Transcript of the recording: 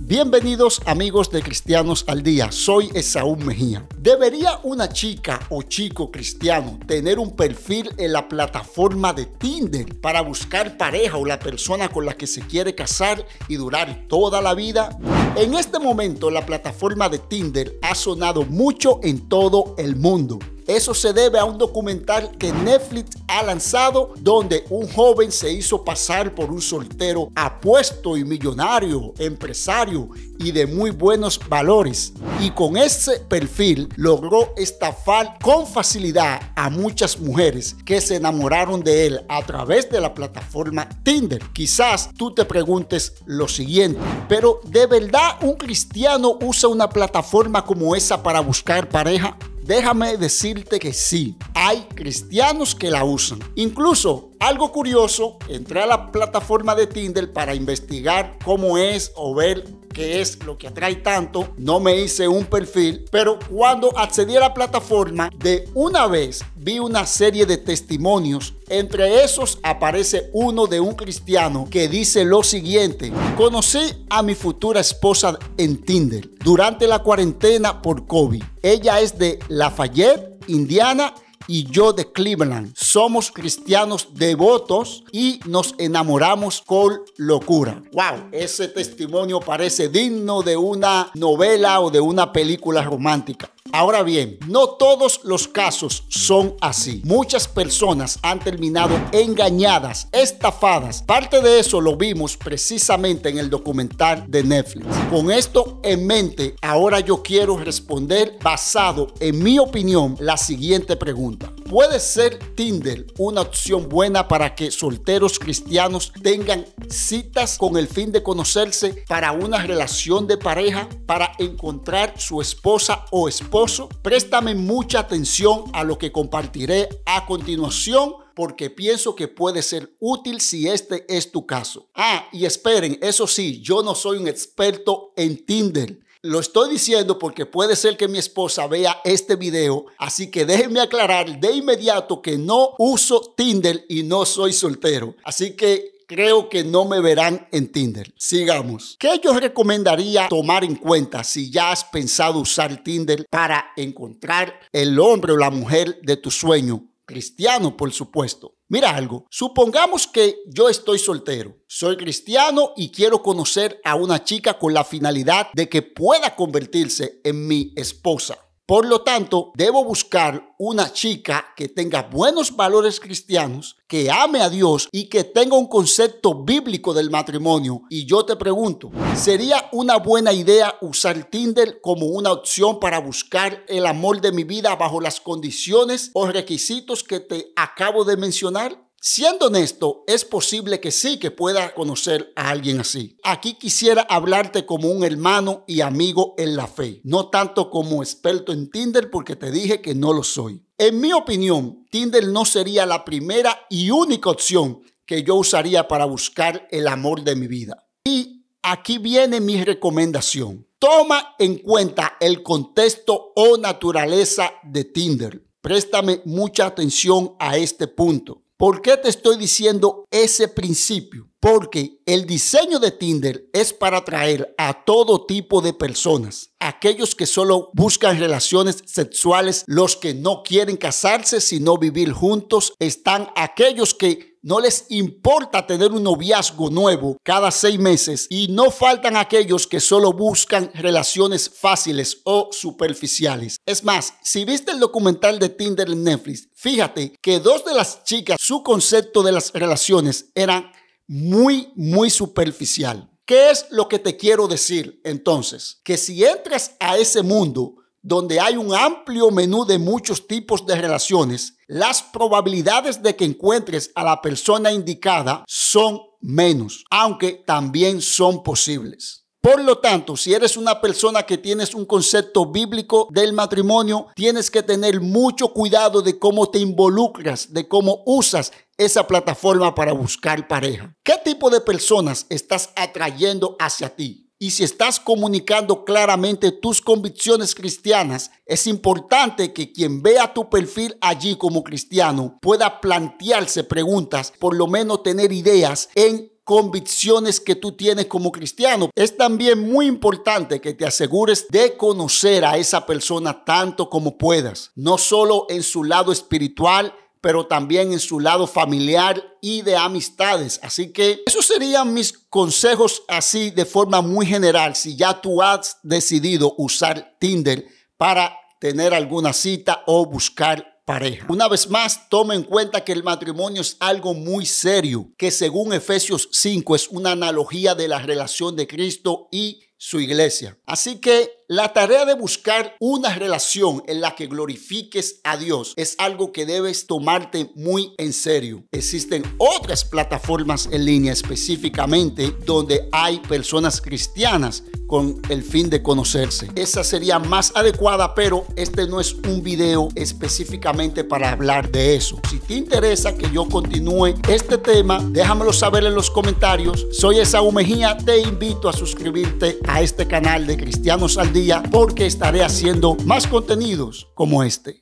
Bienvenidos amigos de Cristianos al Día, soy Esaú Mejía. ¿Debería una chica o chico cristiano tener un perfil en la plataforma de Tinder para buscar pareja o la persona con la que se quiere casar y durar toda la vida? En este momento la plataforma de Tinder ha sonado mucho en todo el mundo. Eso se debe a un documental que Netflix ha lanzado donde un joven se hizo pasar por un soltero apuesto y millonario, empresario y de muy buenos valores. Y con ese perfil logró estafar con facilidad a muchas mujeres que se enamoraron de él a través de la plataforma Tinder. Quizás tú te preguntes lo siguiente, pero ¿de verdad un cristiano usa una plataforma como esa para buscar pareja? Déjame decirte que sí, hay cristianos que la usan. Incluso, algo curioso, entré a la plataforma de Tinder para investigar cómo es o ver qué es lo que atrae tanto. No me hice un perfil, pero cuando accedí a la plataforma, de una vez vi una serie de testimonios. Entre esos aparece uno de un cristiano que dice lo siguiente. Conocí a mi futura esposa en Tinder durante la cuarentena por COVID. Ella es de Lafayette, Indiana y yo de Cleveland. Somos cristianos devotos y nos enamoramos con locura. Wow, ese testimonio parece digno de una novela o de una película romántica. Ahora bien, no todos los casos son así. Muchas personas han terminado engañadas, estafadas. Parte de eso lo vimos precisamente en el documental de Netflix. Con esto en mente, ahora yo quiero responder basado en mi opinión la siguiente pregunta. ¿Puede ser Tinder una opción buena para que solteros cristianos tengan citas con el fin de conocerse para una relación de pareja, para encontrar su esposa o esposo? Préstame mucha atención a lo que compartiré a continuación porque pienso que puede ser útil si este es tu caso. Ah, y esperen, eso sí, yo no soy un experto en Tinder. Lo estoy diciendo porque puede ser que mi esposa vea este video, así que déjenme aclarar de inmediato que no uso Tinder y no soy soltero. Así que creo que no me verán en Tinder. Sigamos. ¿Qué yo recomendaría tomar en cuenta si ya has pensado usar Tinder para encontrar el hombre o la mujer de tu sueño? Cristiano, por supuesto. Mira algo, supongamos que yo estoy soltero, soy cristiano y quiero conocer a una chica con la finalidad de que pueda convertirse en mi esposa. Por lo tanto, debo buscar una chica que tenga buenos valores cristianos, que ame a Dios y que tenga un concepto bíblico del matrimonio. Y yo te pregunto, ¿sería una buena idea usar Tinder como una opción para buscar el amor de mi vida bajo las condiciones o requisitos que te acabo de mencionar? Siendo honesto, es posible que sí que pueda conocer a alguien así. Aquí quisiera hablarte como un hermano y amigo en la fe, no tanto como experto en Tinder porque te dije que no lo soy. En mi opinión, Tinder no sería la primera y única opción que yo usaría para buscar el amor de mi vida. Y aquí viene mi recomendación. Toma en cuenta el contexto o naturaleza de Tinder. Préstame mucha atención a este punto. ¿Por qué te estoy diciendo ese principio? Porque el diseño de Tinder es para atraer a todo tipo de personas. Aquellos que solo buscan relaciones sexuales, los que no quieren casarse sino vivir juntos, están aquellos que no les importa tener un noviazgo nuevo cada seis meses y no faltan aquellos que solo buscan relaciones fáciles o superficiales. Es más, si viste el documental de Tinder en Netflix, fíjate que dos de las chicas, su concepto de las relaciones era muy, muy superficial. ¿Qué es lo que te quiero decir entonces? Que si entras a ese mundo donde hay un amplio menú de muchos tipos de relaciones, las probabilidades de que encuentres a la persona indicada son menos, aunque también son posibles. Por lo tanto, si eres una persona que tienes un concepto bíblico del matrimonio, tienes que tener mucho cuidado de cómo te involucras, de cómo usas esa plataforma para buscar pareja. ¿Qué tipo de personas estás atrayendo hacia ti? Y si estás comunicando claramente tus convicciones cristianas, es importante que quien vea tu perfil allí como cristiano pueda plantearse preguntas, por lo menos tener ideas en convicciones que tú tienes como cristiano. Es también muy importante que te asegures de conocer a esa persona tanto como puedas, no solo en su lado espiritual, pero también en su lado familiar y de amistades. Así que esos serían mis consejos así de forma muy general. Si ya tú has decidido usar Tinder para tener alguna cita o buscar pareja. Una vez más, tome en cuenta que el matrimonio es algo muy serio, que según Efesios 5 es una analogía de la relación de Cristo y su iglesia. Así que la tarea de buscar una relación en la que glorifiques a Dios es algo que debes tomarte muy en serio. Existen otras plataformas en línea específicamente donde hay personas cristianas con el fin de conocerse. Esa sería más adecuada, pero este no es un video específicamente para hablar de eso. Si te interesa que yo continúe este tema, déjamelo saber en los comentarios. Soy Esaú Mejía, te invito a suscribirte a este canal de Cristianos al Día porque estaré haciendo más contenidos como este.